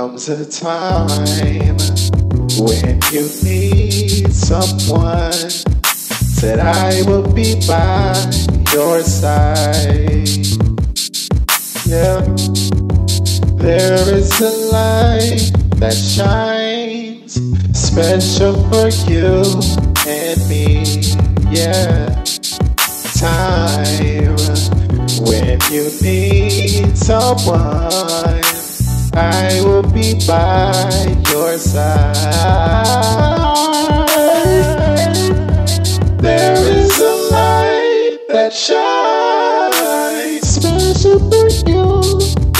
Comes a time when you need someone. Said I will be by your side. Yeah, there is a light that shines special for you and me. Yeah, time when you need someone. I will be by your side. There is a light that shines special for you,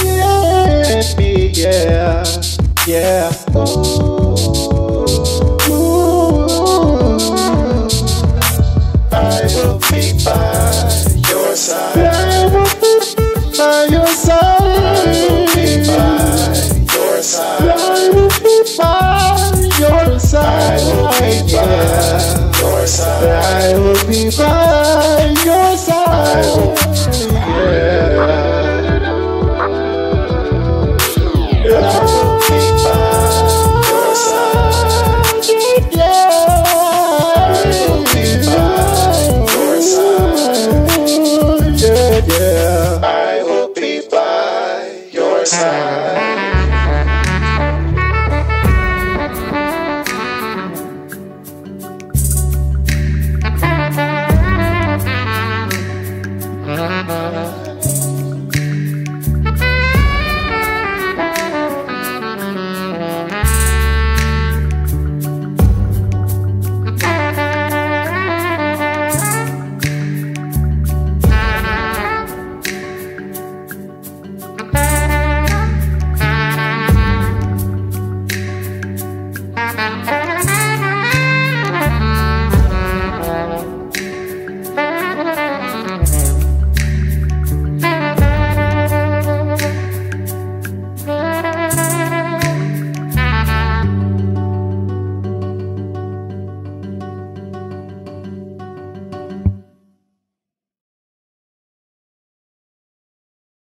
yeah, me, yeah, yeah. Ooh, I will be by your side. I will be by your by your side. I will be by your side. I will be by your side. time.